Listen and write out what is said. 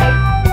Música